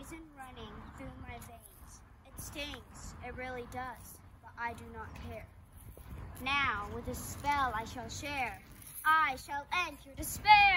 poison running through my veins. It stings, it really does, but I do not care. Now, with a spell I shall share, I shall end your despair.